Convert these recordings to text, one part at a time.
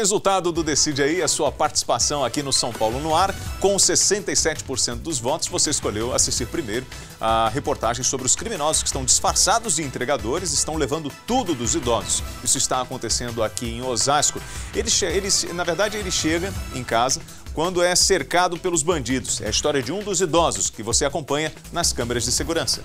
Resultado do Decide aí, a sua participação aqui no São Paulo no ar. Com 67% dos votos, você escolheu assistir primeiro a reportagem sobre os criminosos que estão disfarçados de entregadores, estão levando tudo dos idosos. Isso está acontecendo aqui em Osasco. Ele, ele, na verdade, ele chega em casa quando é cercado pelos bandidos. É a história de um dos idosos que você acompanha nas câmeras de segurança.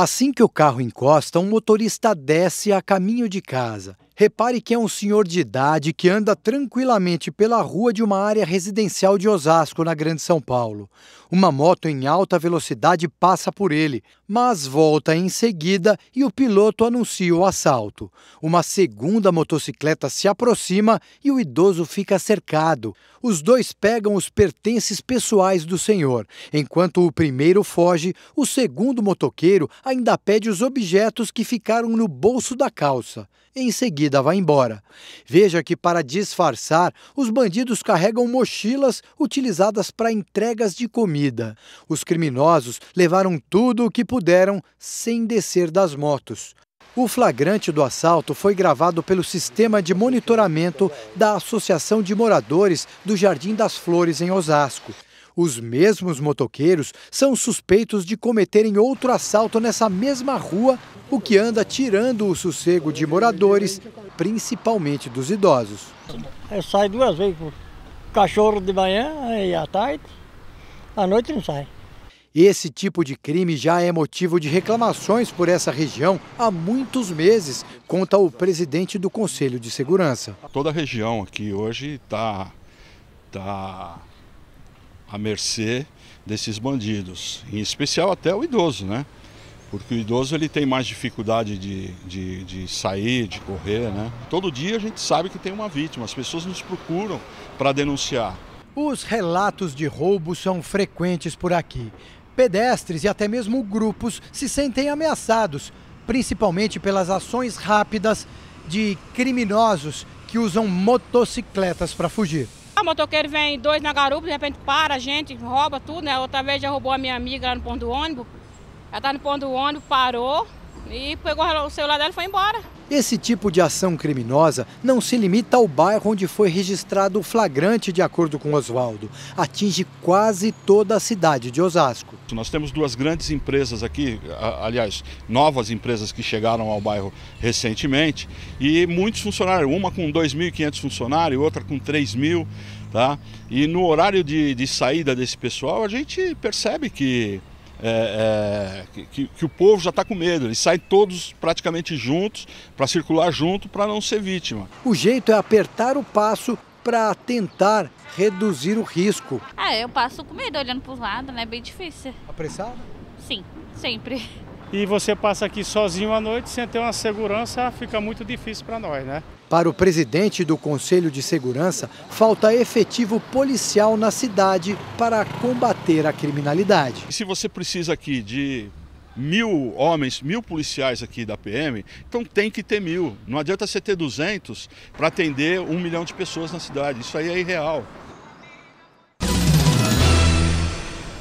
Assim que o carro encosta, um motorista desce a caminho de casa. Repare que é um senhor de idade que anda tranquilamente pela rua de uma área residencial de Osasco, na Grande São Paulo. Uma moto em alta velocidade passa por ele, mas volta em seguida e o piloto anuncia o assalto. Uma segunda motocicleta se aproxima e o idoso fica cercado. Os dois pegam os pertences pessoais do senhor. Enquanto o primeiro foge, o segundo motoqueiro ainda pede os objetos que ficaram no bolso da calça. Em seguida, vai embora. Veja que, para disfarçar, os bandidos carregam mochilas utilizadas para entregas de comida. Os criminosos levaram tudo o que puderam sem descer das motos. O flagrante do assalto foi gravado pelo sistema de monitoramento da Associação de Moradores do Jardim das Flores, em Osasco. Os mesmos motoqueiros são suspeitos de cometerem outro assalto nessa mesma rua, o que anda tirando o sossego de moradores, principalmente dos idosos. Eu saio duas vezes cachorro de manhã e à tarde, à noite não sai. Esse tipo de crime já é motivo de reclamações por essa região há muitos meses, conta o presidente do Conselho de Segurança. Toda a região aqui hoje está tá à mercê desses bandidos, em especial até o idoso, né? Porque o idoso ele tem mais dificuldade de, de, de sair, de correr, né? Todo dia a gente sabe que tem uma vítima, as pessoas nos procuram para denunciar. Os relatos de roubo são frequentes por aqui. Pedestres e até mesmo grupos se sentem ameaçados, principalmente pelas ações rápidas de criminosos que usam motocicletas para fugir. O motoqueiro vem dois na garupa, de repente para a gente, rouba tudo, né? Outra vez já roubou a minha amiga lá no ponto do ônibus. Ela tá no ponto do ônibus, parou e pegou o celular dela e foi embora. Esse tipo de ação criminosa não se limita ao bairro onde foi registrado o flagrante, de acordo com Oswaldo. Atinge quase toda a cidade de Osasco. Nós temos duas grandes empresas aqui, aliás, novas empresas que chegaram ao bairro recentemente e muitos funcionários, uma com 2.500 funcionários, outra com 3.000. Tá? E no horário de, de saída desse pessoal, a gente percebe que é, é, que, que, o povo já está com medo. Eles saem todos praticamente juntos para circular junto para não ser vítima. O jeito é apertar o passo para tentar reduzir o risco. Ah, eu passo com medo olhando para os lados, né? É bem difícil. Apressado? Sim, sempre. E você passa aqui sozinho à noite sem ter uma segurança, fica muito difícil para nós, né? Para o presidente do Conselho de Segurança, falta efetivo policial na cidade para combater a criminalidade. E se você precisa aqui de mil homens, mil policiais aqui da PM, então tem que ter mil. Não adianta você ter 200 para atender um milhão de pessoas na cidade. Isso aí é irreal.